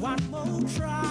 one more try.